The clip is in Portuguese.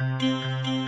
Música